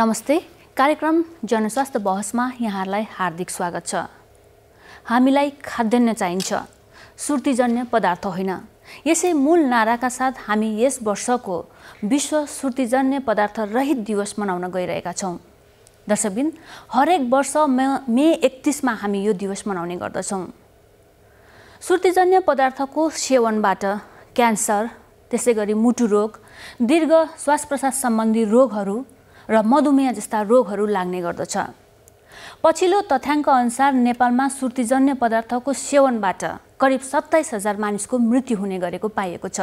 नमस्ते। कार्यक्रम जनस्वास्थ्य बहसमा यहाँहरूलाई हार्दिक स्वागत छ। हामीलाई खाद्यान्न चाहिन्छ। सुर्तीजन्य पदार्थ होइन। यसै मूल नाराका साथ हामी यस वर्षको विश्व सुर्तीजन्य पदार्थ रहित दिवस मनाउन गइरहेका छौँ। दर्शकबिन हरेक वर्ष मे मे एकतिसमा हामी यो दिवस मनाउने गर्दछौँ। सुर्तीजन्य पदार्थको सेवनबाट क्यान्सर त्यसै गरी मुटु रोग दीर्घ श्वास प्रश्वास सम्बन्धी रोगहरू र मधुमेह जस्ता रोगहरू लाग्ने गर्दछ। पछिल्लो तथ्याङ्क अनुसार नेपालमा सुर्तीजन्य पदार्थको सेवनबाट करिब सत्ताइस हजार मानिसको मृत्यु हुने गरेको पाइएको छ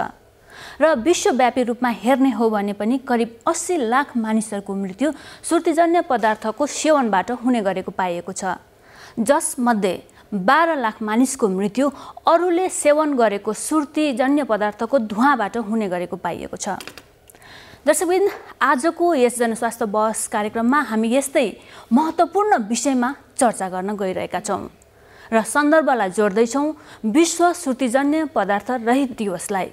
र विश्वव्यापी रूपमा हेर्ने हो भने पनि करिब अस्सी लाख मानिसहरूको मृत्यु सुर्तीजन्य पदार्थको सेवनबाट हुने गरेको पाइएको छ। जसमध्ये बाह्र लाख मानिसको मृत्यु अरूले सेवन गरेको सुर्तीजन्य पदार्थको धुवाबाट हुने गरेको पाइएको छ। दर्शकबिन आजको यस जनस्वास्थ्य बहस कार्यक्रममा हामी यस्तै महत्त्वपूर्ण विषयमा चर्चा गर्न गइरहेका छौँ र सन्दर्भलाई जोड्दैछौँ विश्व सुर्तीजन्य पदार्थ रहित दिवसलाई।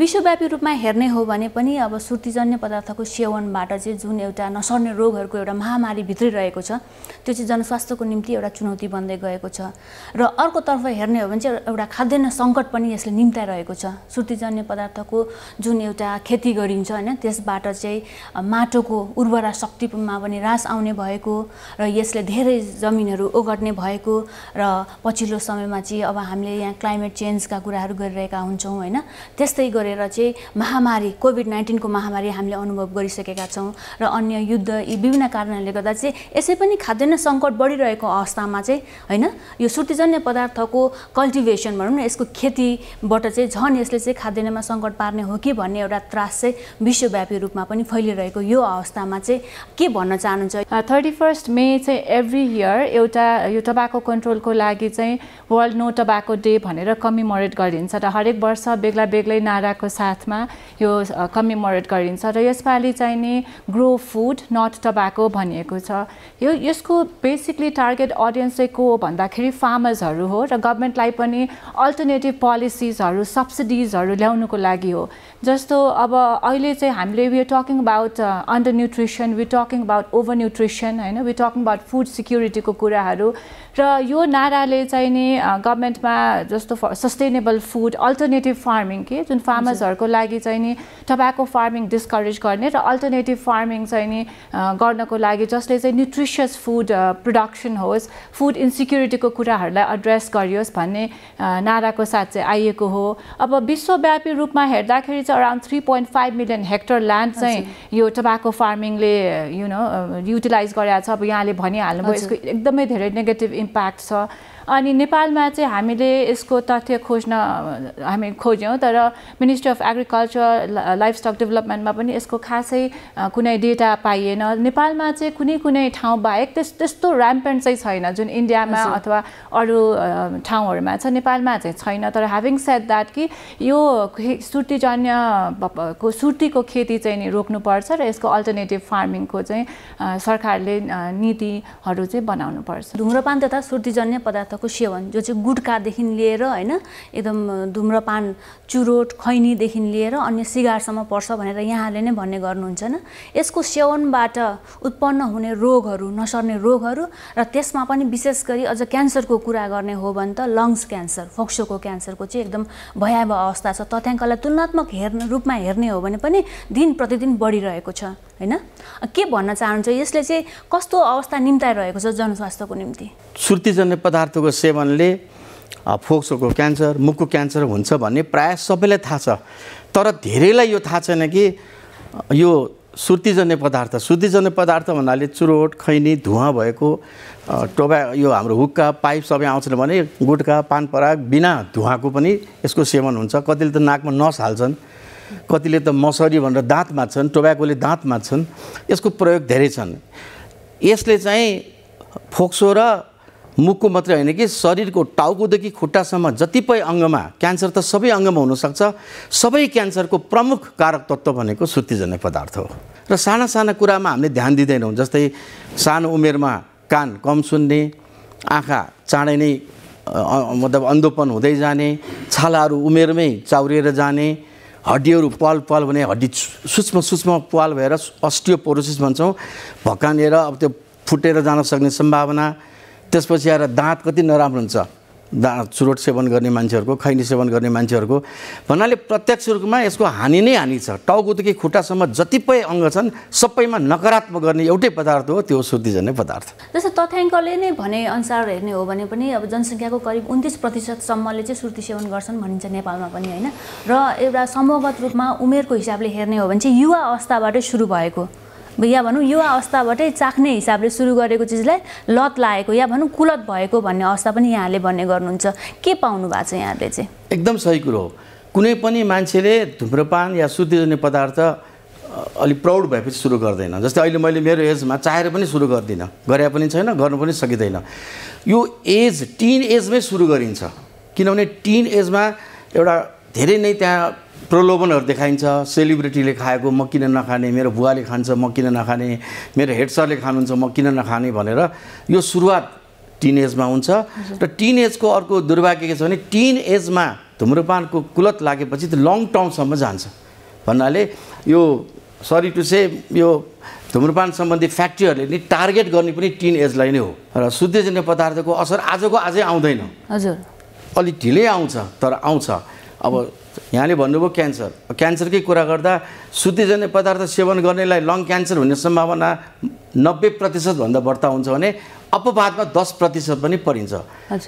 विश्वव्यापी रूपमा हेर्ने हो भने पनि अब सुर्तीजन्य पदार्थको सेवनबाट चाहिँ जुन एउटा नसर्ने रोगहरूको एउटा महामारी भित्रै रहेको छ त्यो चाहिँ जनस्वास्थ्यको निम्ति एउटा चुनौती बन्दै गएको छ। र अर्कोतर्फ हेर्ने हो भने चाहिँ एउटा खाद्यान्न सङ्कट पनि यसले निम्ताइरहेको छ। सुर्तीजन्य पदार्थको जुन एउटा खेती गरिन्छ होइन त्यसबाट चाहिँ माटोको उर्वरा शक्तिमा पनि ह्रास आउने भएको र यसले धेरै जमिनहरू ओगट्ने भएको र पछिल्लो समयमा चाहिँ अब हामीले यहाँ क्लाइमेट चेन्जका कुराहरू गरिरहेका हुन्छौँ होइन। त्यस्तै गरेर गरेर चाहिँ महामारी कोभिड नाइन्टिनको महामारी हामीले अनुभव गरिसकेका छौँ र अन्य युद्ध यी विभिन्न कारणहरूले गर्दा चाहिँ यसै पनि खाद्यान्न सङ्कट बढिरहेको अवस्थामा चाहिँ होइन यो सुर्तीजन्य पदार्थको कल्टिभेसन भनौँ न यसको खेतीबाट चाहिँ झन् यसले चाहिँ खाद्यान्नमा सङ्कट पार्ने हो कि भन्ने एउटा त्रास चाहिँ विश्वव्यापी रूपमा पनि फैलिरहेको यो अवस्थामा चाहिँ के भन्न चाहनुहुन्छ? थर्टी फर्स्ट मे चाहिँ एभ्री इयर एउटा यो टबाको कन्ट्रोलको लागि चाहिँ वर्ल्ड नो टबाको डे भनेर कमिमोरेट गरिन्छ र हरेक वर्ष बेग्ला बेग्लै नारा को साथमा यो कमिमोरेट गरिन्छ र यसपालि चाहिँ नि ग्रो फुड नट टबाको भनिएको छ। यो यसको बेसिकली टार्गेट अडियन्स चाहिँ को हो भन्दाखेरि फार्मर्सहरू हो र गभर्मेन्टलाई पनि अल्टरनेटिभ पोलिसिजहरू सब्सिडिजहरू ल्याउनुको लागि हो। जस्तो अब अहिले चाहिँ हामीले we talking about under nutrition we talking about over nutrition होइन? वी टकिङ अबाउट फुड सिक्युरिटीको कुराहरू। र यो नाराले चाहिँ नि गभर्मेन्टमा जस्तो सस्टेनेबल फुड अल्टरनेटिभ फार्मिङ के? जुन फार्मर्सहरूको लागि चाहिँ नि टबाको फार्मिङ डिस्करेज गर्ने र अल्टरनेटिभ फार्मिङ चाहिँ नि गर्नको लागि जसले चाहिँ न्युट्रिसियस फुड प्रोडक्सन होस् फुड इन्सिक्युरिटीको कुराहरूलाई एड्रेस गरियोस् भन्ने नाराको साथ चाहिँ आइएको हो। अब विश्वव्यापी रूपमा हेर्दाखेरि चाहिँ around three point five million hectare land चाहिँ यो टबाको फार्मिङले यु नो युटिलाइज गरेको छ। अब यहाँले भनिहाल्नुभयो यसको एकदमै धेरै नेगेटिभ इम्प्याक्ट छ। अनि नेपालमा चाहिँ हामीले यसको तथ्य खोज्न हामी खोज्यौँ तर ministry of agriculture livestock डेभलपमेन्टमा पनि यसको खासै कुनै डेटा पाइएन। नेपालमा चाहिँ कुनै कुनै ठाउँ बाहेक त्यस त्यस्तो ऱ्याम्पेन्ट चाहिँ छैन जुन इन्डियामा अथवा अरू ठाउँहरूमा छ नेपालमा चाहिँ छैन। तर ह्याभिङ सेट द्याट कि यो सुर्तीजन्य को सुर्तीको खेती चाहिँ नि रोक्नुपर्छ र यसको अल्टरनेटिभ फार्मिङको चाहिँ सरकारले नीतिहरू चाहिँ बनाउनुपर्छ। धुम्रपान तथा सुर्तीजन्य पदार्थ पदार्थको सेवन जो चाहिँ गुटखादेखि लिएर होइन एकदम धुम्रपान चुरोट खैनीदेखि लिएर अन्य सिगारसम्म पर्छ भनेर यहाँले नै भन्ने गर्नुहुन्छ होइन। यसको सेवनबाट उत्पन्न हुने रोगहरू नसर्ने रोगहरू र त्यसमा पनि विशेष गरी अझ क्यान्सरको कुरा गर्ने हो भने त लङ्स क्यान्सर फोक्सोको क्यान्सरको चाहिँ एकदम भयावह अवस्था छ। तथ्याङ्कलाई तुलनात्मक हेर्ने रूपमा हेर्ने हो भने पनि दिन प्रतिदिन बढिरहेको छ होइन। के भन्न चाहनुहुन्छ यसले चाहिँ कस्तो अवस्था निम्ताइरहेको छ जनस्वास्थ्यको निम्ति? सुर्तीजन्य पदार्थको सेवनले फोक्सोको क्यान्सर मुखको क्यान्सर हुन्छ भन्ने प्रायः सबैलाई थाहा छ। तर धेरैलाई यो थाहा छैन कि यो सुर्तीजन्य पदार्थ सुर्तीजन्य पदार्थ भन्नाले चुरोट खैनी धुवा भएको टोबा यो हाम्रो हुक्का पाइप सबै आउँछन् भने गुटका पान पराग बिना धुवाको पनि यसको सेवन हुन्छ। कतिले त नाकमा नस हाल्छन् कतिले त मसरी भनेर दाँत माच्छन् टोब्याकोले दाँत माच्छन् यसको प्रयोग धेरै छन्। यसले चाहिँ फोक्सो र मुखको मात्रै होइन कि शरीरको टाउकोदेखि खुट्टासम्म जतिपय अङ्गमा क्यान्सर त सबै अङ्गमा हुनसक्छ। सबै क्यान्सरको प्रमुख कारक तत्त्व भनेको सुत्तिजन्य पदार्थ हो। र साना साना कुरामा हामीले ध्यान दिँदैनौँ जस्तै सानो उमेरमा कान कम सुन्ने आँखा चाँडै नै मतलब अन्धोपन हुँदै जाने छालाहरू उमेरमै चाउरिएर जाने हड्डीहरू पाल पाल भने हड्डी सूक्ष्म सूक्ष्म पाल भएर अस्टियोपोरोसिस भन्छौँ। भकानिएर अब त्यो फुटेर जान सक्ने सम्भावना त्यसपछि आएर दाँत कति नराम्रो हुन्छ? दा चुरोट सेवन गर्ने मान्छेहरूको खैनी सेवन गर्ने मान्छेहरूको। भन्नाले प्रत्यक्ष रूपमा यसको हानि नै हानि छ। टाउकोदेखि खुट्टासम्म जतिपय अङ्ग छन् सबैमा नकारात्मक गर्ने एउटै पदार्थ हो त्यो शुद्धिजन्य पदार्थ। जस्तो तथ्याङ्कले नै भने अनुसार हेर्ने हो भने पनि अब जनसङ्ख्याको करिब उन्तिस प्रतिशतसम्मले चाहिँ सुर्ती सेवन गर्छन् भनिन्छ नेपालमा पनि होइन? र एउटा समूहगत रूपमा उमेरको हिसाबले हेर्ने हो भने चाहिँ युवा अवस्थाबाटै सुरु भएको। या भनौँ युवा अवस्थाबाटै चाख्ने हिसाबले सुरु गरेको चिजलाई लत लागेको या भनौँ कुलत भएको भन्ने अवस्था पनि यहाँले भन्ने गर्नुहुन्छ। के पाउनु भएको छ यहाँले चाहिँ? एकदम सही कुरो हो। कुनै पनि मान्छेले धुम्रपान या शुद्धिजन्य पदार्थ अलिक प्राउड भएपछि सुरु गर्दैन। जस्तै अहिले मैले मेरो एजमा चाहेर पनि सुरु गर्दिनँ। गरे पनि छैन गर्नु पनि सकिँदैन। यो एज टिन एजमै सुरु गरिन्छ। किनभने टिन एजमा एउटा धेरै नै त्यहाँ प्रलोभनहरू देखाइन्छ सेलिब्रिटीले खाएको म किन नखाने मेरो बुवाले खान्छ म किन नखाने मेरो हेड सरले खानुहुन्छ म किन नखाने भनेर यो सुरुवात टिन एजमा हुन्छ र टिन एजको अर्को दुर्भाग्य के छ भने टिन एजमा धुम्रपानको कुलत लागेपछि त्यो लङ टर्मसम्म जान्छ। भन्नाले यो सरी टु से यो धुम्रपान सम्बन्धी फ्याक्ट्रीहरूले नि टार्गेट गर्ने पनि टिन एजलाई नै हो। र शुद्धजन्य पदार्थको असर आजको आजै आउँदैन। हजुर। अलिक ढिलै आउँछ तर आउँछ। अब यहाँले भन्नुभयो क्यान्सर। क्यान्सरकै कुरा गर्दा शुद्धिजन्य पदार्थ सेवन गर्नेलाई लङ क्यान्सर हुने सम्भावना नब्बे प्रतिशतभन्दा बढ्ता हुन्छ भने अपवादमा दस प्रतिशत पनि परिन्छ।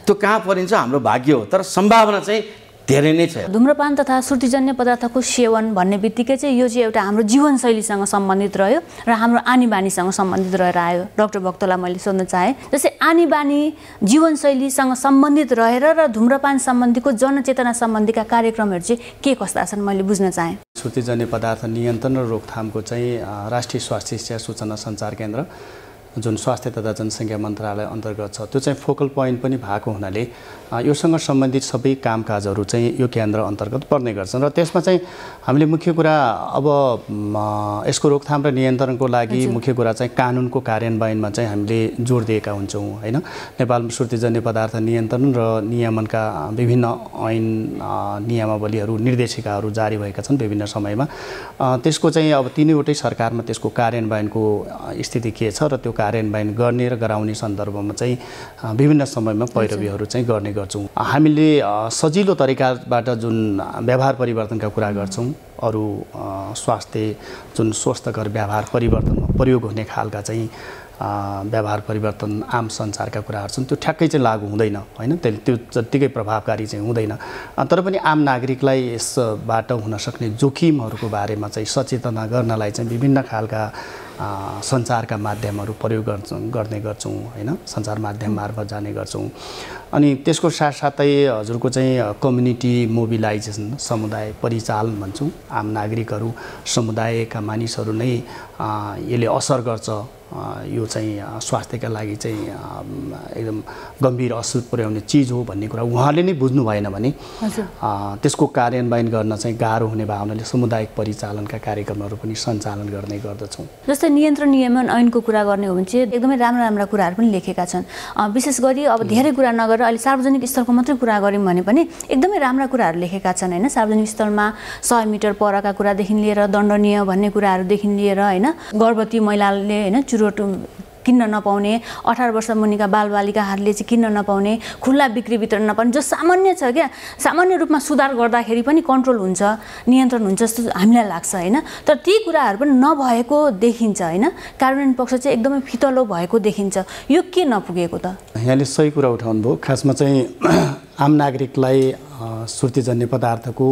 त्यो कहाँ परिन्छ? हाम्रो भाग्य हो। तर सम्भावना चाहिँ धेरै नै छ। धुम्रपान तथा श्रुतिजन्य पदार्थको सेवन भन्ने बित्तिकै चाहिँ यो चाहिँ एउटा हाम्रो जीवनशैलीसँग सम्बन्धित रह्यो र हाम्रो आनी बानीसँग सम्बन्धित रहेर आयो। डक्टर भक्तलाई मैले सोध्न चाहेँ जस्तै आनी बानी जीवनशैलीसँग सम्बन्धित रहेर र धुम्रपान सम्बन्धीको जनचेतना सम्बन्धीका कार्यक्रमहरू चाहिँ के कस्ता छन् मैले बुझ्न चाहेँ। श्रुतिजन्य पदार्थ नियन्त्रण र रोकथामको चाहिँ राष्ट्रिय स्वास्थ्य शिक्षा सूचना सञ्चार केन्द्र जुन स्वास्थ्य तथा जनसङ्ख्या मन्त्रालय अन्तर्गत छ त्यो चाहिँ फोकल पोइन्ट पनि भएको हुनाले योसँग सम्बन्धित सबै कामकाजहरू चाहिँ यो केन्द्र अन्तर्गत पर्ने गर्छन्। र त्यसमा चाहिँ हामीले मुख्य कुरा अब यसको रोकथाम र नियन्त्रणको लागि मुख्य कुरा चाहिँ कानुनको कार्यान्वयनमा चाहिँ हामीले जोड दिएका हुन्छौँ होइन? नेपाल श्रुतिजन्य पदार्थ नियन्त्रण र नियमनका विभिन्न ऐन नियमावलीहरू निर्देशिकाहरू जारी भएका छन् विभिन्न समयमा। त्यसको चाहिँ अब तिनैवटै सरकारमा त्यसको कार्यान्वयनको स्थिति के छ र त्यो कार्यान्वयन गर्ने र गराउने सन्दर्भमा चाहिँ विभिन्न समयमा पैरवीहरू चाहिँ गर्ने गर्छौँ। हामीले सजिलो तरिकाबाट जुन व्यवहार परिवर्तनका कुरा गर्छौँ अरू स्वास्थ्य जुन स्वस्थकर व्यवहार परिवर्तनमा प्रयोग हुने खालका चाहिँ व्यवहार परिवर्तन आम संसारका कुराहरू छन् त्यो ठ्याक्कै चाहिँ लागु हुँदैन होइन? त्यसले त्यो जत्तिकै प्रभावकारी चाहिँ हुँदैन। तर पनि आम नागरिकलाई यसबाट हुनसक्ने जोखिमहरूको बारेमा चाहिँ सचेतना गर्नलाई चाहिँ विभिन्न खालका सञ्चारका माध्यमहरू प्रयोग गर्छौँ गर्ने गर्छौँ होइन? सञ्चार माध्यम मार्फत जाने गर्छौँ। अनि त्यसको साथसाथै हजुरको चाहिँ कम्युनिटी मोबिलाइजेसन समुदाय परिचालन भन्छौँ। आम नागरिकहरू समुदायका मानिसहरू नै यसले असर गर्छ। यो चाहिँ स्वास्थ्यका लागि चाहिँ एकदम गम्भीर असर पुर्याउने चिज हो भन्ने कुरा उहाँले नै बुझ्नु भएन भने त्यसको कार्यान्वयन गर्न चाहिँ गाह्रो हुने भावनाले सामुदायिक परिचालनका कार्यक्रमहरू पनि सञ्चालन गर्ने गर्दछौँ। जस्तै नियन्त्रण नियमन ऐनको कुरा गर्ने हो भने चाहिँ एकदमै राम्रा राम्रा कुराहरू पनि लेखेका छन्। विशेष गरी अब धेरै कुरा नगरेर अहिले सार्वजनिक स्थलको मात्रै कुरा गऱ्यौँ भने पनि एकदमै राम्रा कुराहरू लेखेका छन् होइन? सार्वजनिक स्थलमा सय मिटर परका कुरादेखि लिएर दण्डनीय भन्ने कुराहरूदेखि लिएर होइन? गर्भवती महिलाले होइन चुरोट किन्न नपाउने अठार वर्ष मुनिका बालबालिकाहरूले चाहिँ किन्न नपाउने खुल्ला बिक्री वितरण नपाउने जो सामान्य छ क्या सामान्य रूपमा सुधार गर्दाखेरि पनि कन्ट्रोल हुन्छ नियन्त्रण हुन्छ जस्तो हामीलाई लाग्छ होइन? तर ती कुराहरू पनि नभएको देखिन्छ होइन? कार्यान्वयन पक्ष चाहिँ एकदमै फितलो भएको देखिन्छ। यो के नपुगेको त? यहाँले सही कुरा उठाउनु भयो खासमा चाहिँ आम नागरिकलाई सुर्तीजन्य पदार्थको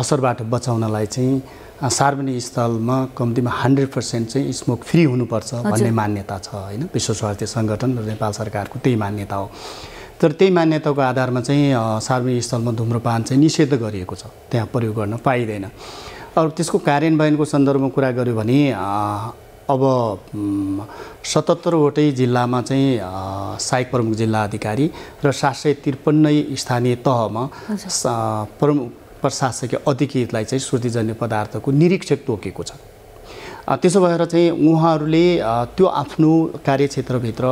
असरबाट बचाउनलाई चाहिँ सार्वजनिक स्थलमा कम्तीमा हन्ड्रेड पर्सेन्ट चाहिँ स्मोक फ्री हुनुपर्छ भन्ने मान्यता छ होइन? विश्व स्वास्थ्य सङ्गठन र नेपाल सरकारको त्यही मान्यता हो। तर त्यही मान्यताको आधारमा चाहिँ सार्वजनिक स्थलमा धुम्रपान चाहिँ निषेध गरिएको छ। त्यहाँ प्रयोग गर्न पाइँदैन। अब त्यसको कार्यान्वयनको सन्दर्भमा कुरा गऱ्यो भने अब सतहत्तरवटै जिल्लामा चाहिँ सहायक प्रमुख जिल्ला अधिकारी र सात सय त्रिपन्नै स्थानीय तहमा प्रमुख प्रशासकीय अधिकृतलाई चाहिँ श्रुतिजन्य पदार्थको निरीक्षक तोकेको छ। त्यसो भएर चाहिँ उहाँहरूले त्यो आफ्नो कार्यक्षेत्रभित्र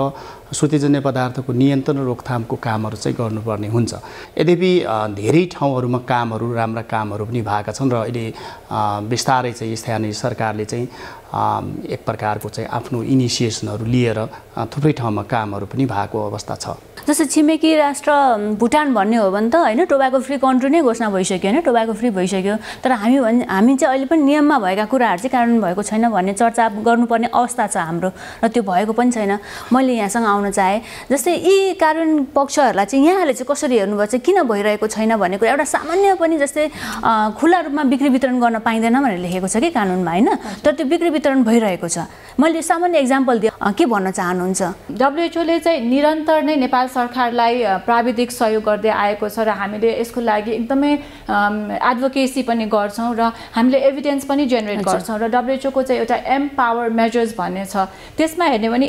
सुतिजन्य पदार्थको नियन्त्रण रोकथामको कामहरू चाहिँ गर्नुपर्ने हुन्छ। यद्यपि धेरै ठाउँहरूमा कामहरू राम्रा कामहरू पनि भएका छन् र अहिले बिस्तारै चाहिँ स्थानीय सरकारले चाहिँ एक प्रकारको चाहिँ आफ्नो इनिसिएसनहरू लिएर थुप्रै ठाउँमा कामहरू पनि भएको अवस्था छ। जस्तै छिमेकी राष्ट्र भुटान भन्ने हो भने त होइन टोबाको फ्री कन्ट्री नै घोषणा भइसक्यो होइन टोबाको फ्री भइसक्यो। तर हामी भने हामी चाहिँ अहिले पनि नियममा भएका कुराहरू चाहिँ कार्यान्वयन भएको छैन भन्ने चर्चा गर्नुपर्ने अवस्था छ हाम्रो र त्यो भएको पनि छैन। मैले यहाँसँग आउन चाहेँ। जस्तै यी कार्यान्वयन पक्षहरूलाई चाहिँ यहाँले चाहिँ कसरी चाहिँ किन भइरहेको छैन भन्ने कुरा एउटा सामान्य पनि जस्तै खुल्ला रूपमा बिक्री वितरण गर्न पाइँदैन भनेर लेखेको छ कि कानुनमा होइन? तर त्यो बिक्री वितरण भइरहेको छ। मैले सामान्य इक्जाम्पल दिएँ के भन्न चाहनुहुन्छ? डब्लुएचओले चाहिँ निरन्तर नै नेपाल सरकारलाई प्राविधिक सहयोग गर्दै आएको छ र हामीले यसको लागि एकदमै एडभोकेसी पनि गर्छौँ र हामीले एभिडेन्स पनि जेनेरेट गर्छौँ र डब्लुएचओको चाहिँ एउटा एम पावर मेजर्स भन्ने छ। त्यसमा हेर्ने भने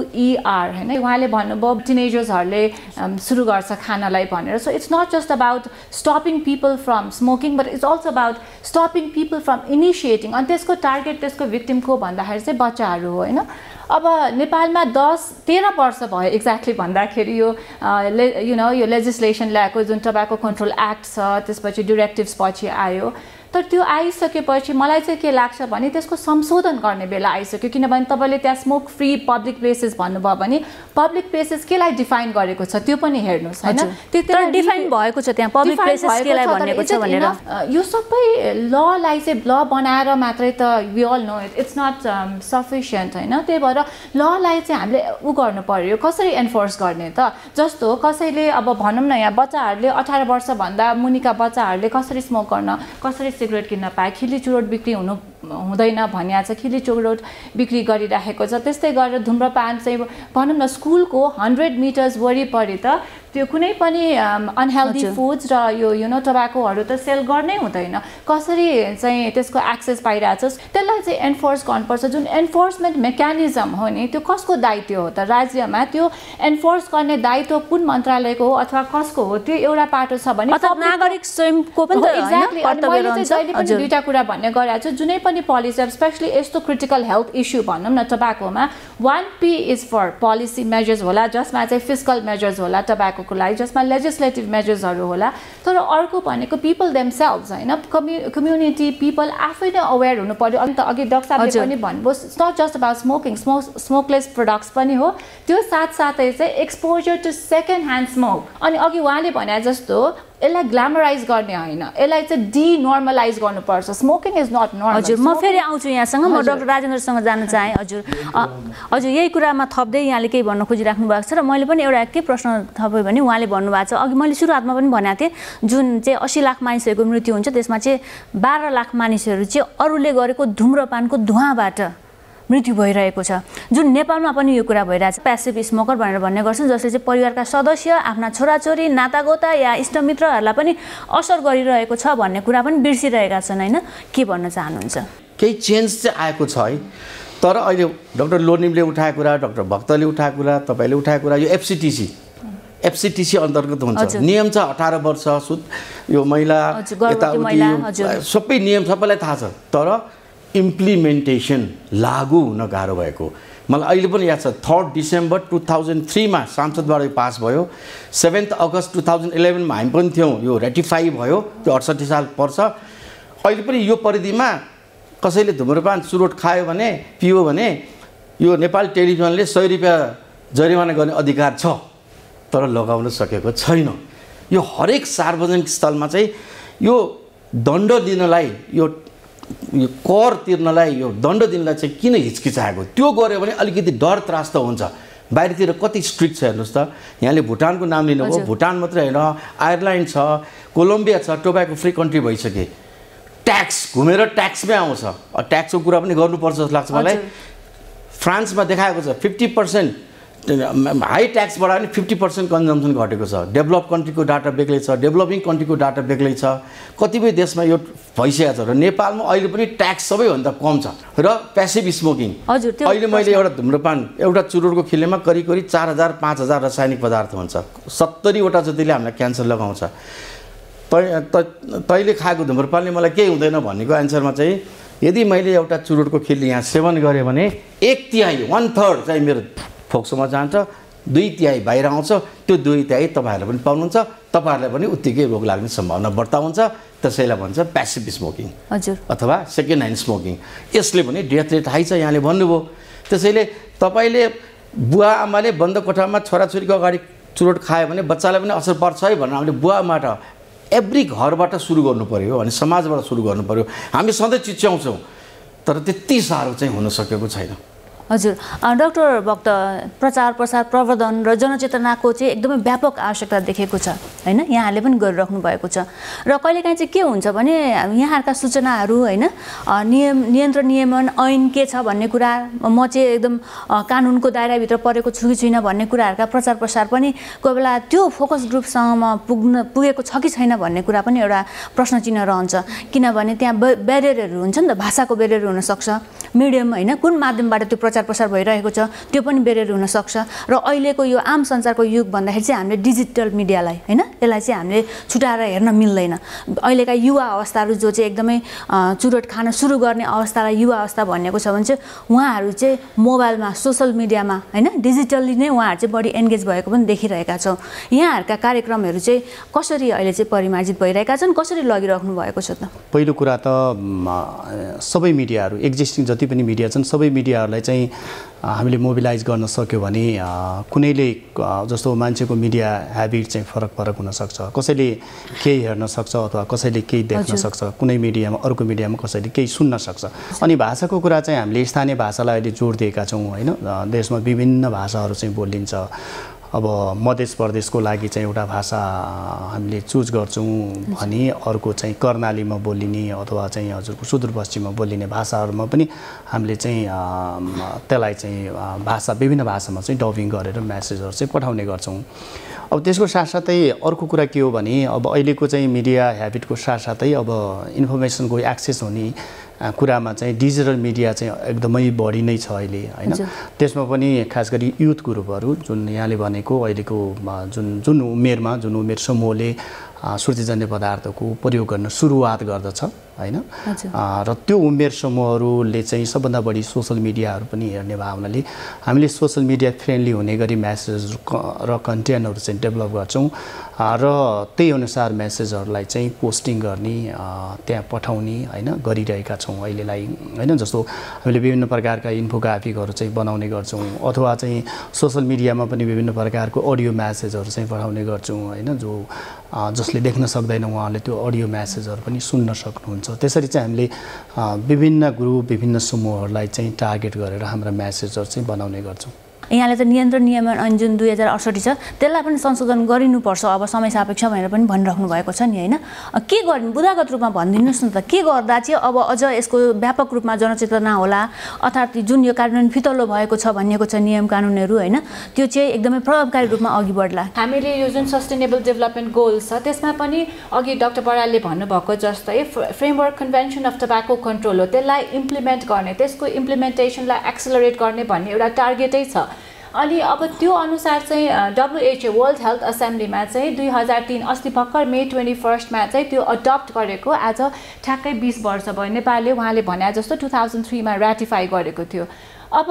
एमपिओडब्लुइआर होइन? उहाँले भन्नुभयो टिनेजर्सहरूले सुरु गर्छ खानालाई भनेर। So it's not just about stopping people from smoking but it's also about stopping people from initiating अनि त्यसको टार्गेट त्यसको भिक्टिमको भन्दाखेरि चाहिँ बच्चाहरू हो होइन? अब नेपालमा दस तेह्र वर्ष भयो एक्ज्याक्टली भन्दाखेरि यो ले यु नो यो लेजिस्लेसन ल्याएको जुन टबाको कन्ट्रोल एक्ट छ त्यसपछि डिरेक्टिभ्स पछि आयो। तर त्यो आइसकेपछि मलाई चाहिँ के लाग्छ भने त्यसको संशोधन गर्ने बेला आइसक्यो। किनभने तपाईँले त्यहाँ स्मोक फ्री पब्लिक प्लेसेस भन्नुभयो भने पब्लिक प्लेसेस केलाई डिफाइन गरेको छ त्यो पनि हेर्नुहोस् होइन? डिफाइन भएको छ त्यहाँ पब्लिक प्लेसेस केलाई भनेको छ भनेर? यो सबै ललाई चाहिँ ल बनाएर मात्रै त we all know it it's not sufficient होइन? त्यही भएर ललाई चाहिँ हामीले उ गर्नु पर्यो। कसरी एन्फोर्स गर्ने त? जस्तो कसैले अब भनौँ न यहाँ बच्चाहरूले अठार वर्षभन्दा मुनिका बच्चाहरूले कसरी स्मोक गर्न कसरी सिगरेट किन्न पाए खिली चुरोट बिक्री हुनु हुँदैन भनिएको छ। खिली चुरोट बिक्री गरिराखेको छ। त्यस्तै गरेर धुम्रपान चाहिँ भनौँ न स्कुलको हन्ड्रेड मिटर्स वरिपरि त त्यो कुनै पनि अनहेल्दी फुड्स र यो यु नो टोबाकोहरू त सेल गर्नै हुँदैन। कसरी चाहिँ त्यसको एक्सेस पाइरहेको छ त्यसलाई चाहिँ एन्फोर्स गर्नुपर्छ। जुन एन्फोर्समेन्ट मेकानिजम हो नि त्यो कसको दायित्व हो त? राज्यमा त्यो एन्फोर्स गर्ने दायित्व कुन मन्त्रालयको हो अथवा कसको हो? त्यो एउटा पाटो छ भने नागरिक स्वयंको पनि दुइटा कुरा भन्ने गरेको छु। जुनै पनि पोलिसी अब स्पेसली यस्तो क्रिटिकल हेल्थ इस्यु भनौँ न टोबाकोमा one P is for policy measures होला जसमा चाहिँ फिजिकल मेजर्स होला टोबाको भएको लागि जसमा लेजिस्लेटिभ मेजर्सहरू होला तर अर्को भनेको पिपल देमसेल्भ्स होइन? कम्यु कम्युनिटी पिपल आफै नै अवेर हुनु पऱ्यो अन्त अघि डक्टर साहबले पनि भन्नुभयो it's not just about smoking smoke smokeless products पनि हो। त्यो साथसाथै चाहिँ exposure to second hand smoke अनि अघि उहाँले भने जस्तो यसलाई ग्ल्यामराइज गर्ने होइन यसलाई चाहिँ डिनर्मलाइज गर्नुपर्छ। Smoking is not normal. हजुर म फेरि आउँछु यहाँसँग। म डक्टर राजेन्द्रसँग जान चाहेँ। हजुर हजुर यही कुरामा थप्दै यहाँले केही भन्न खोजिराख्नु भएको छ र मैले पनि एउटा के प्रश्न थपेँ भने उहाँले भन्नुभएको छ। अघि मैले सुरुवातमा पनि भनेको थिएँ जुन चाहिँ असी लाख मानिसहरूको मृत्यु हुन्छ त्यसमा चाहिँ बाह्र लाख मानिसहरू चाहिँ अरूले गरेको धुम्रपानको धुवाँबाट मृत्यु भइरहेको छ। जुन नेपालमा पनि यो कुरा भइरहेको छ प्यासिभ स्मोकर भनेर भन्ने गर्छन् जसले चाहिँ परिवारका सदस्य आफ्ना छोराछोरी नातागोता या इष्टमित्रहरूलाई पनि असर गरिरहेको छ भन्ने कुरा पनि बिर्सिरहेका छन् होइन? के भन्न चाहनुहुन्छ? केही चेन्ज चाहिँ आएको छ है। तर अहिले डक्टर लोनिमले उठाएको कुरा डक्टर भक्तले उठाएको कुरा तपाईँले उठाएको कुरा यो एफसिटिसी एफसिटिसी अन्तर्गत हुन्छ। नियम छ अठार वर्ष सुत यो महिला यताउति सबै नियम सबैलाई थाहा छ। तर इम्प्लिमेन्टेसन लागु हुन गाह्रो भएको। मलाई अहिले पनि याद छ थर्ड डिसेम्बर टु थाउजन्ड थ्रीमा सांसदबाट यो पास भयो। सेभेन्थ अगस्त टु थाउजन्ड इलेभेनमा हामी पनि थियौँ यो रेटिफाई भयो त्यो अडसट्ठी साल पर्छ। अहिले पनि यो परिधिमा कसैले धुम्रपान चुरोट खायो भने पियो भने यो नेपाल टेलिभिजनले सय रुपियाँ जरिमाना गर्ने अधिकार छ तर लगाउन सकेको छैन। यो हरेक सार्वजनिक स्थलमा चाहिँ यो दण्ड दिनलाई यो यो कर तिर्नलाई यो दण्ड दिनलाई चाहिँ किन हिचकिचाएको? त्यो गऱ्यो भने अलिकति डर त्रास त हुन्छ। बाहिरतिर कति स्ट्रिक्ट छ हेर्नुहोस् त। यहाँले भुटानको नाम लिनुभयो। भुटान मात्रै होइन आयरल्यान्ड छ कोलम्बिया छ टोबाको फ्री कन्ट्री भइसके। ट्याक्स घुमेर ट्याक्समै आउँछ। ट्याक्सको कुरा पनि गर्नुपर्छ जस्तो लाग्छ मलाई। फ्रान्समा देखाएको छ फिफ्टी पर्सेन्ट हाई ट्याक्सबाट पनि फिफ्टी पर्सेन्ट कन्जम्सन घटेको छ। डेभलप कन्ट्रीको डाटा बेग्लै छ डेभलपिङ कन्ट्रीको डाटा बेग्लै छ। कतिपय देशमा यो भइसकेको छ र नेपालमा अहिले पनि ट्याक्स सबैभन्दा कम छ र प्यासिभ स्मोकिङ हजुर अहिले मैले एउटा धुम्रपान एउटा चुरोटको खिलेमा करिब करिब चार हजार पाँच हजार रासायनिक पदार्थ हुन्छ। सत्तरीवटा जतिले हामीलाई क्यान्सर लगाउँछ। तै तैँले खाएको धुम्रपानले मलाई केही हुँदैन भन्नेको एन्सरमा चाहिँ यदि मैले एउटा चुरोटको खिल्ली यहाँ सेवन गरेँ भने एक तिहाई वान थर्ड चाहिँ मेरो फोक्सोमा जान्छ दुई तिहाई बाहिर आउँछ त्यो दुई तिहाई तपाईँहरूले पनि पाउनुहुन्छ तपाईँहरूलाई पनि उत्तिकै रोग लाग्ने सम्भावना बढ्ता हुन्छ। त्यसैलाई भन्छ प्यासिभ स्मोकिङ हजुर। अथवा सेकेन्ड ह्यान्ड स्मोकिङ यसले पनि डेथ रेट हाई छ यहाँले भन्नुभयो। त्यसैले तपाईँले बुवा आमाले बन्द कोठामा छोराछोरीको अगाडि चुरोट खायो भने बच्चालाई पनि असर पर्छ है भनेर हामीले बुवा आमाबाट एभ्री घरबाट सुरु गर्नु पऱ्यो अनि समाजबाट सुरु गर्नु पऱ्यो हामी सधैँ चिच्याउँछौँ तर त्यति साह्रो चाहिँ हुन सकेको छैन। हजुर डाक्टर भक्त प्रचार प्रसार प्रवर्धन र जनचेतनाको चाहिँ एकदमै व्यापक आवश्यकता देखेको छ होइन? यहाँहरूले पनि गरिराख्नु भएको छ। र कहिलेकाहीँ चाहिँ के हुन्छ भने यहाँहरूका सूचनाहरू होइन? नियम नियन्त्रण नियमन ऐन के छ भन्ने कुरा म चाहिँ एकदम कानुनको दायराभित्र परेको छु कि छुइनँ भन्ने कुराहरूका प्रचार प्रसार पनि कोही बेला त्यो फोकस ग्रुपसँग पुग्न पुगेको छ कि छैन भन्ने कुरा पनि एउटा प्रश्न चिन्ह रहन्छ। किनभने त्यहाँ ब्यारियरहरू हुन्छ नि त भाषाको ब्यारियर हुनसक्छ। मिडियम होइन? कुन माध्यमबाट त्यो प्रचार प्रसार भइरहेको छ त्यो पनि बेरेर हुनसक्छ। र अहिलेको यो आम संसारको युग भन्दाखेरि चाहिँ हामीले डिजिटल मिडियालाई होइन? यसलाई चाहिँ हामीले छुट्याएर हेर्न मिल्दैन। अहिलेका युवा अवस्थाहरू जो चाहिँ एकदमै चुरोट खान सुरु गर्ने अवस्थालाई युवा अवस्था भनेको छ भने चाहिँ उहाँहरू चाहिँ मोबाइलमा सोसल मिडियामा होइन? डिजिटल्ली नै उहाँहरू चाहिँ बढी एन्गेज भएको पनि देखिरहेका छौँ। यहाँहरूका कार्यक्रमहरू चाहिँ कसरी अहिले चाहिँ परिमार्जित भइरहेका छन्? कसरी लगिराख्नु भएको छ त? पहिलो कुरा त सबै मिडियाहरू एक्जिस्टिङ जति पनि मिडिया छन् सबै मिडियाहरूलाई चाहिँ हामीले मोबिलाइज गर्न सक्यो भने कुनैले जस्तो मान्छेको मिडिया ह्याबिट चाहिँ फरक फरक हुनसक्छ कसैले केही हेर्न सक्छ अथवा कसैले केही देख्न। सक्छ कुनै मिडियामा अर्को मिडियामा कसैले केही सुन्न सक्छ। अनि भाषाको कुरा चाहिँ हामीले स्थानीय भाषालाई अहिले जोड दिएका छौँ होइन? देशमा विभिन्न भाषाहरू चाहिँ बोलिन्छ। अब मध्य प्रदेशको लागि चाहिँ एउटा भाषा हामीले चुज गर्छौँ भने अर्को चाहिँ कर्णालीमा बोलिने अथवा चाहिँ हजुरको सुदूरपश्चिममा बोलिने भाषाहरूमा पनि हामीले चाहिँ त्यसलाई चाहिँ भाषा विभिन्न भाषामा चाहिँ डबिङ गरेर म्यासेजहरू चाहिँ पठाउने गर्छौँ। अब त्यसको साथसाथै अर्को कुरा के हो भने अब अहिलेको चाहिँ मिडिया ह्याबिटको साथसाथै अब इन्फर्मेसनको एक्सेस हुने कुरामा चाहिँ डिजिटल मिडिया चाहिँ एकदमै बढी नै छ अहिले होइन। त्यसमा पनि खास गरी युथ ग्रुपहरू जुन यहाँले भनेको अहिलेको जुन जुन उमेरमा जुन उमेर समूहले सुर्तीजन्य पदार्थको प्रयोग गर्न सुरुवात गर्दछ होइन? र त्यो उमेर समूहहरूले चाहिँ सबभन्दा बढी सोसल मिडियाहरू पनि हेर्ने भावनाले हामीले सोसल मिडिया फ्रेन्डली हुने गरी म्यासेज र कन्टेन्टहरू चाहिँ डेभलप गर्छौँ। र त्यही अनुसार म्यासेजहरूलाई चाहिँ पोस्टिङ गर्ने त्यहाँ पठाउने होइन? गरिरहेका छौँ अहिलेलाई होइन? जस्तो हामीले विभिन्न प्रकारका इन्फोग्राफिकहरू चाहिँ बनाउने गर्छौँ अथवा चाहिँ सोसल मिडियामा पनि विभिन्न प्रकारको अडियो म्यासेजहरू चाहिँ पठाउने गर्छौँ होइन? जो जसले देख्न सक्दैन उहाँले त्यो अडियो म्यासेजहरू पनि सुन्न सक्नुहुन्छ। त्यसरी चाहिँ हामीले विभिन्न ग्रुप विभिन्न समूहहरूलाई चाहिँ टार्गेट गरेर हाम्रा म्यासेजहरू चाहिँ बनाउने गर्छौँ। यहाँले त नियन्त्रण नियमन ऐन जुन दुई हजार अडसठी छ त्यसलाई पनि संशोधन गरिनुपर्छ। अब समय सापेक्ष भनेर पनि भनिराख्नु भएको छ नि होइन? के गर्नु? बुदागत रूपमा भनिदिनुहोस् न त। के गर्दा चाहिँ अब अझ यसको व्यापक रूपमा जनचेतना होला? अर्थात् जुन यो कार्यान्वयन फितलो भएको छ भनिएको छ नियम कानुनहरू होइन? त्यो चाहिँ एकदमै प्रभावकारी रूपमा अघि बढ्ला। हामीले यो जुन सस्टेनेबल डेभलपमेन्ट गोल्स छ त्यसमा पनि अघि डक्टर बरालले भन्नुभएको जस्तै framework convention of tobacco control हो। त्यसलाई इम्प्लिमेन्ट गर्ने त्यसको इम्प्लिमेन्टेसनलाई एक्सेलरेट गर्ने भन्ने एउटा टार्गेटै छ। अनि अब त्यो अनुसार चाहिँ डब्लुएचओ वर्ल्ड हेल्थ एसेम्ब्लीमा चाहिँ दुई हजार तिन अस्ति भर्खर मे ट्वेन्टी फर्स्टमा चाहिँ त्यो अडप्ट गरेको आज ठ्याक्कै बिस वर्ष भयो। नेपालले उहाँले भने जस्तो टु थाउजन्ड थ्रीमा रेटिफाई गरेको थियो। अब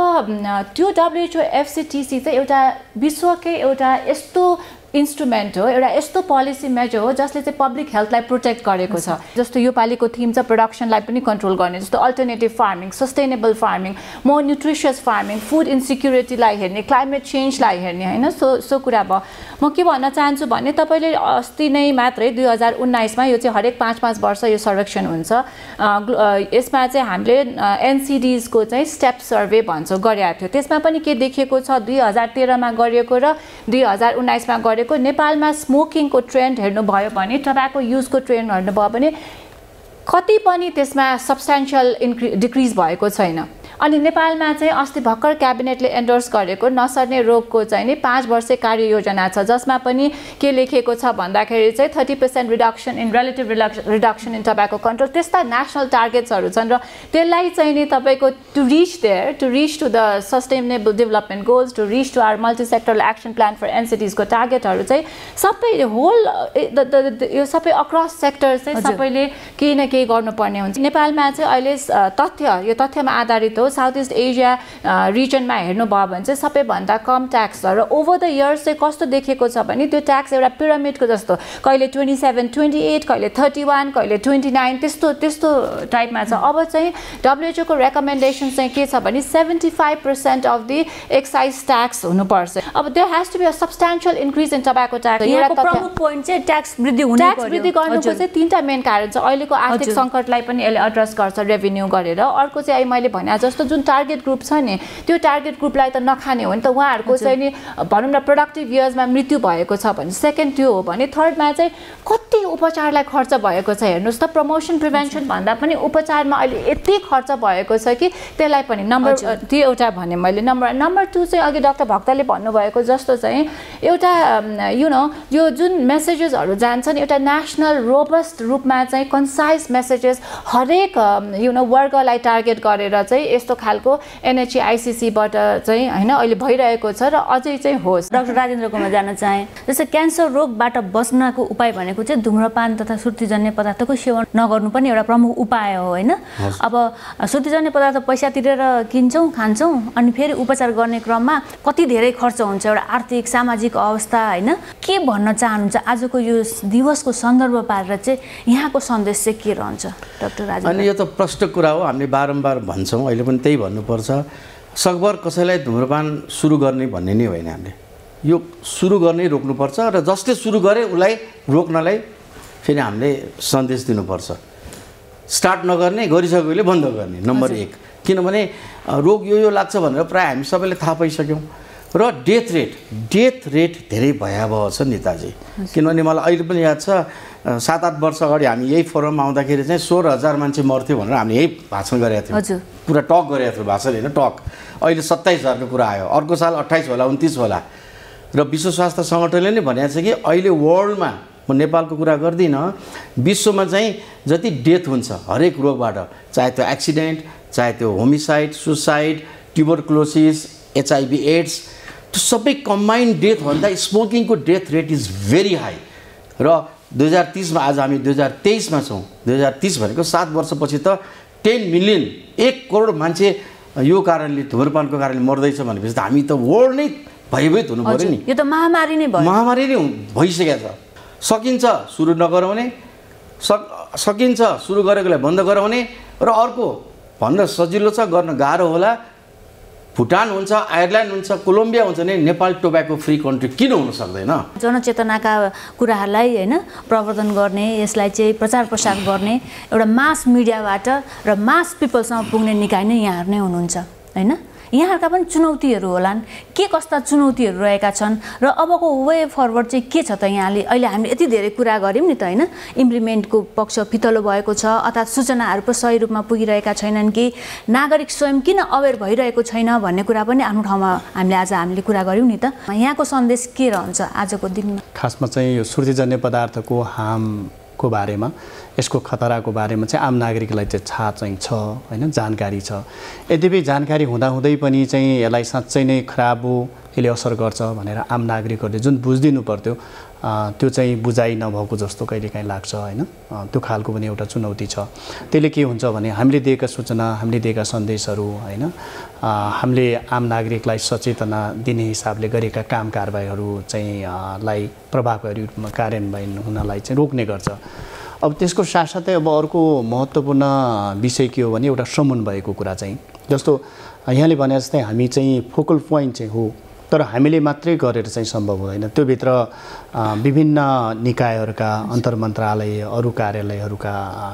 त्यो डब्लुएचओ एफसिटिसी चाहिँ एउटा विश्वकै एउटा यस्तो इन्स्ट्रुमेन्ट हो एउटा यस्तो पोलिसी मेजर हो जसले चाहिँ पब्लिक हेल्थलाई प्रोटेक्ट गरेको छ। जस्तो यो पालिको थिम छ प्रोडक्सनलाई पनि कन्ट्रोल गर्ने जस्तो alternative farming sustainable farming more nutritious farming food इन्सिक्युरिटीलाई हेर्ने क्लाइमेट चेन्जलाई हेर्ने होइन? सो सो कुरा भयो। म के भन्न चाहन्छु भने तपाईँले अस्ति नै मात्रै दुई हजार उन्नाइसमा यो चाहिँ हरेक पाँच पाँच वर्ष यो सर्वेक्षण हुन्छ। यसमा चाहिँ हामीले एनसिडिजको चाहिँ स्टेप सर्वे भन्छौँ गरेका थियो। त्यसमा पनि के देखिएको छ? दुई हजार तेह्रमा गरिएको र दुई हजार उन्नाइसमा गरेको नेपालमा स्मोकिङको ट्रेन्ड हेर्नुभयो भने टबाको युजको ट्रेन्ड हेर्नुभयो भने कति पनि त्यसमा सब्सटेन्सियल इन्क्रि डिक्रिज भएको छैन। अनि नेपालमा चाहिँ अस्ति भर्खर क्याबिनेटले एन्डोर्स गरेको नसर्ने रोगको चाहिँ नि पाँच वर्षे कार्ययोजना छ जसमा पनि के लेखिएको छ भन्दाखेरि चाहिँ thirty percent reduction in relative reduction in tobacco control त्यस्ता नेसनल टार्गेट्सहरू छन् र त्यसलाई चाहिँ नि तपाईँको to reach their to reach to the sustainable development goals to reach to our multi sectoral action plan for एनसिटिजको टार्गेटहरू चाहिँ सबै होल यो सबै अक्रस सेक्टर चाहिँ। सबैले केही न केही गर्नुपर्ने हुन्छ नेपालमा चाहिँ अहिले तथ्य यो तथ्यमा आधारित हो साउथ इस्ट एसिया रिजनमा हेर्नुभयो भने चाहिँ सबैभन्दा कम ट्याक्स छ। र ओभर द इयर्स चाहिँ कस्तो देखेको छ भने त्यो ट्याक्स एउटा पिरामिडको जस्तो। कहिले ट्वेन्टी सेभेन ट्वेन्टी एट कहिले थर्टी वान कहिले ट्वेन्टी नाइन त्यस्तो त्यस्तो टाइपमा छ। अब चाहिँ डब्लुएचओको रेकमेन्डेसन चाहिँ के छ भने seventy five percent of the excise tax हुनुपर्छ। अब there has to be a substantial increase in tobacco tax point चाहिँ ट्याक्स वृद्धि हुने ट्याक्स वृद्धि गर्नुको चाहिँ तिनवटा मेन कारण छ। अहिलेको आर्थिक। सङ्कटलाई पनि यसले एड्रेस गर्छ रेभेन्यू गरेर। अर्को चाहिँ मैले भने जस्तो जुन टार्गेट ग्रुप छ नि त्यो टार्गेट ग्रुपलाई त नखाने हो नि त उहाँहरूको चाहिँ नि भनौँ न प्रोडक्टिभ इयर्समा मृत्यु भएको छ भने सेकेन्ड त्यो हो भने थर्डमा चाहिँ कति उपचारलाई खर्च भएको छ हेर्नुहोस् त प्रमोसन प्रिभेन्सन भन्दा पनि उपचारमा अहिले यति खर्च भएको छ कि त्यसलाई पनि नम्बर। त्यो एउटा भने मैले नम्बर नम्बर टू चाहिँ अघि डक्टर भक्तले भन्नुभएको जस्तो चाहिँ एउटा यु नो यो जुन मेसेजेसहरू जान्छ नि एउटा नेसनल रोबस्ट रूपमा चाहिँ कन्साइज मेसेजेस हरेक यु नो वर्गलाई टार्गेट गरेर चाहिँ यस्तो खालको एनएचए आइसिसीबाट चाहिँ होइन अहिले भइरहेको छ र अझै चाहिँ होस्। डाक्टर राजेन्द्र कुमार जान चाहे। जस्तै क्यान्सर रोगबाट बच्नको उपाय भनेको चाहिँ धुम्रपान तथा सुर्तीजन्य पदार्थको सेवन नगर्नु पनि एउटा प्रमुख उपाय हो होइन? अब सुर्तीजन्य पदार्थ पैसा तिरेर किन्छौँ खान्छौँ अनि फेरि उपचार गर्ने क्रममा कति धेरै खर्च हुन्छ एउटा आर्थिक सामाजिक अवस्था होइन? के भन्न चाहनुहुन्छ? आजको यो दिवसको सन्दर्भ पारेर चाहिँ यहाँको सन्देश चाहिँ के रहन्छ डाक्टर अनि राजेन्द्र यो त प्रष्ट कुरा हो हामीले बारम्बार भन्छौँ अहिले पनि त्यही भन्नुपर्छ। सकभर कसैलाई धुम्रपान सुरु गर्ने भन्ने नै होइन हामीले। यो सुरु गर्ने रोक्नुपर्छ र जसले सुरु गरे उसलाई रोक्नलाई फेरि हामीले सन्देश दिनुपर्छ। स्टार्ट नगर्ने गरिसकेकोले बन्द गर्ने नम्बर एक। किनभने रोग यो यो लाग्छ भनेर प्रायः हामी सबैले थाहा पाइसक्यौँ। र डेथ रेट डेथ रेट धेरै भयावह छ नेताजी। किनभने मलाई अहिले पनि याद छ सात आठ वर्ष अगाडि हामी यही फोरममा आउँदाखेरि चाहिँ सोह्र हजार मान्छे मर्थ्यो भनेर हामीले यही भाषण गरेका थियौँ। पुरा टक गरेका थियौँ भाषण होइन टक। अहिले सत्ताइस हजारको कुरा आयो। अर्को साल अट्ठाइस होला उन्तिस होला। र विश्व स्वास्थ्य सङ्गठनले नै भनेको छ कि अहिले वर्ल्डमा म नेपालको कुरा गर्दिनँ विश्वमा चाहिँ जति डेथ हुन्छ हरेक रोगबाट चाहे त्यो एक्सिडेन्ट चाहे त्यो homicide suicide tuberculosis HIV AIDS त्यो सबै कम्बाइन्ड डेथभन्दा स्मोकिङको death rate is very high. र दुई हजार तिसमा आज हामी दुई हजार तेइसमा छौँ। दुई हजार तिस भनेको सात वर्षपछि त टेन मिलियन एक करोड मान्छे यो कारणले धुम्रपानको कारणले मर्दैछ भनेपछि त हामी त वर्ल्ड नै भयभीत हुनु पऱ्यो नि। यो त महामारी नै भयो। महामारी नै भइसकेको छ। सकिन्छ सुरु नगराउने सक सकिन्छ सुरु गरेकोलाई बन्द गराउने र अर्को भन्न सजिलो छ गर्न गाह्रो होला भुटान हुन्छ आयरल्यान्ड हुन्छ कोलम्बिया हुन्छ भने नेपाल टोब्याको फ्री कन्ट्री किन हुन सक्दैन? जनचेतनाका कुराहरूलाई होइन प्रवर्धन गर्ने यसलाई चाहिँ प्रचार प्रसार गर्ने एउटा मास मिडियाबाट र मास पिपलसम्म पुग्ने निकाय नै यहाँहरू नै हुनुहुन्छ। होइन? यहाँहरूका पनि चुनौतीहरू होलान्। के कस्ता चुनौतीहरू रहेका छन्? र अबको वे फरवर्ड चाहिँ के छ त यहाँले? अहिले हामीले यति धेरै कुरा गऱ्यौँ नि त होइन? इम्प्लिमेन्टको पक्ष फितलो भएको छ अर्थात् सूचनाहरू पो सही रूपमा पुगिरहेका छैनन् कि? नागरिक स्वयं किन अवेर भइरहेको छैन भन्ने कुरा पनि आफ्नो ठाउँमा हामीले आज हामीले कुरा गऱ्यौँ नि त। यहाँको सन्देश के रहन्छ आजको दिनमा? खासमा चाहिँ यो सुर्तीजन्य पदार्थको हार्मको बारेमा यसको खतराको बारेमा चाहिँ आम नागरिकलाई चाहिँ थाहा चाहिँ छ होइन? जानकारी छ। यद्यपि जानकारी हुँदाहुँदै पनि चाहिँ यसलाई साँच्चै नै खराब हो यसले असर गर्छ भनेर आम नागरिकहरूले जुन बुझिदिनु पर्थ्यो त्यो चाहिँ बुझाइ नभएको जस्तो कहिलेकाहीँ लाग्छ होइन? त्यो खालको पनि एउटा चुनौती छ। त्यसले के हुन्छ भने हामीले दिएका सूचना हामीले दिएका सन्देशहरू होइन? हामीले आम नागरिकलाई सचेतना दिने हिसाबले गरेका काम कारबाहीहरू चाहिँ लाई प्रभावकारी रूपमा कार्यान्वयन हुनलाई चाहिँ रोक्ने गर्छ। अब त्यसको साथसाथै अब अर्को महत्त्वपूर्ण विषय के हो भने एउटा समन्वयको कुरा चाहिँ। जस्तो यहाँले भने जस्तै हामी चाहिँ फोकल पोइन्ट चाहिँ हो। तर हामीले मात्रै गरेर चाहिँ सम्भव हुँदैन। त्योभित्र विभिन्न निकायहरूका अन्तर मन्त्रालय अरू कार्यालयहरूका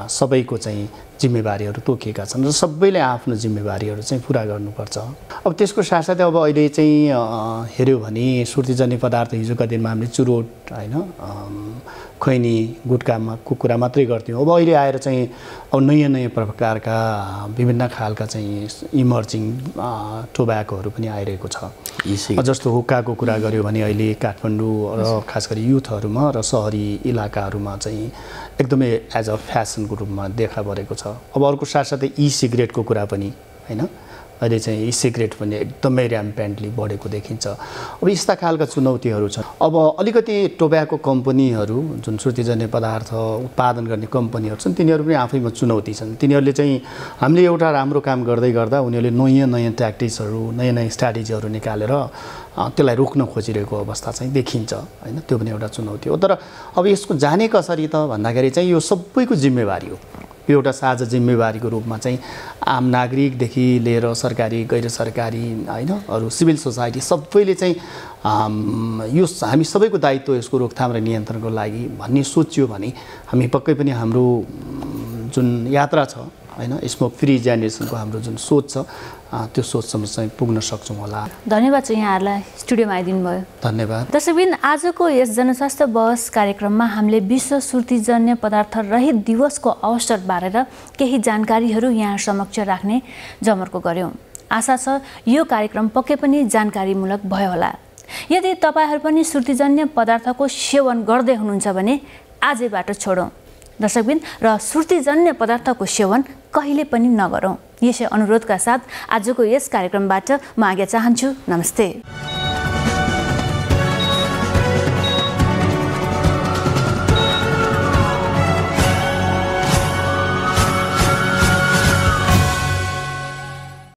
सबैको चाहिँ जिम्मेवारीहरू तोकिएका छन् र सबैले आफ्नो जिम्मेवारीहरू चाहिँ पुरा गर्नुपर्छ। अब त्यसको साथसाथै अब अहिले चाहिँ हेऱ्यो भने सुर्तीजन्य पदार्थ हिजोका दिनमा हामीले चुरोट होइन खैनी गुटकामा कुरा मात्रै गर्थ्यौँ। अब अहिले आएर चाहिँ अब नयाँ नयाँ प्रकारका विभिन्न खालका चाहिँ इमर्जिङ टोब्याकोहरू पनि आइरहेको छ। जस्तो हुक्काको कुरा गऱ्यो भने अहिले काठमाडौँ र खास गरी युथहरूमा र सहरी इलाकाहरूमा चाहिँ एकदमै एज अ फ्यासनको रूपमा देखा परेको छ। अब अर्को साथसाथै ई सिगरेटको कुरा पनि होइन? अहिले चाहिँ सिगरेट पनि एकदमै ऱ्याम्पेन्टली बढेको देखिन्छ। अब यस्ता खालका चुनौतीहरू छन्। अब अलिकति टोब्याको कम्पनीहरू जुन श्रुतिजन्य पदार्थ उत्पादन गर्ने कम्पनीहरू छन् तिनीहरू पनि आफैमा चुनौती छन्। तिनीहरूले चाहिँ हामीले एउटा राम्रो काम गर्दै गर्दा उनीहरूले नयाँ नयाँ ट्याक्टिक्सहरू नयाँ नयाँ स्ट्राटेजीहरू निकालेर त्यसलाई रोक्न खोजिरहेको अवस्था चाहिँ देखिन्छ होइन? त्यो पनि एउटा चुनौती हो। तर अब यसको जाने कसरी त भन्दाखेरि चाहिँ यो सबैको जिम्मेवारी हो। यो एउटा साझा जिम्मेवारीको रूपमा चाहिँ आम नागरिकदेखि लिएर सरकारी गैर सरकारी होइन अरू सिभिल सोसाइटी सबैले चाहिँ यो हामी सबैको दायित्व यसको रोकथाम र नियन्त्रणको लागि भन्ने सोचियो भने हामी पक्कै पनि हाम्रो जुन यात्रा छ होइन? स्मोक फ्री जेनेरेसनको हाम्रो जुन सोच छ त्यो सोचसम्म चाहिँ पुग्न सक्छौँ होला। धन्यवाद चाहिँ यहाँहरूलाई स्टुडियोमा आइदिनु भयो धन्यवाद। दर्शकबिन आजको यस जनस्वास्थ्य बहस कार्यक्रममा हामीले विश्व सुर्तीजन्य पदार्थ रहित दिवसको अवसर बारेर केही जानकारीहरू यहाँ समक्ष राख्ने जमर्को गऱ्यौँ आशा छ यो कार्यक्रम पक्कै पनि जानकारीमूलक भयो होला। यदि तपाईँहरू पनि सुर्तीजन्य पदार्थको सेवन गर्दै हुनुहुन्छ भने आजैबाट छोडौँ। दर्शकबिन र सुर्तीजन्य पदार्थको सेवन कहिले पनि नगरौँ। यसै अनुरोधका साथ आजको यस कार्यक्रमबाट म आज्ञा चाहन्छु। नमस्ते।